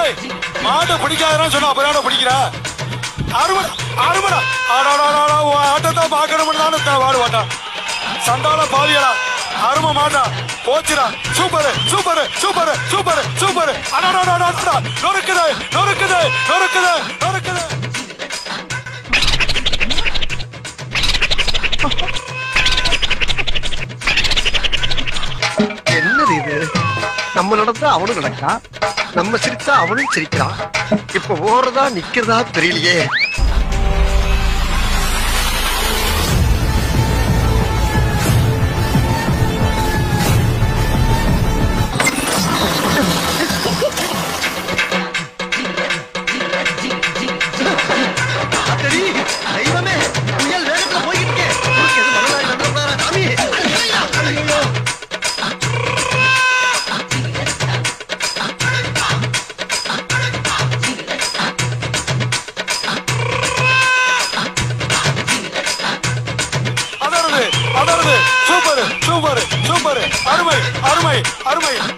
ஏய் மாட்டை பிடிக்காதன்னு சொன்னா அப்புறம் பிடிக்கிற? அருமடா அருமடா. ஆடாடா ஆட்டத்தை பார்க்கணும்னு தானே வாடு வாட்டா சண்டால பாவியடா. அரும மாட்டா. போச்சுடா. Super super super super super. அடாடாடா நொறுக்குது நொறுக்குது நொறுக்குது நொறுக்குது. நம்ம நடந்தா அவனும் நடக்கா நம்ம சிரிச்சா அவனும் சிரிக்கிறான். இப்ப ஓடுறதா நிக்கிறதா தெரியலையே. தொடருது. Super super super. அருமை அருமை அருமை.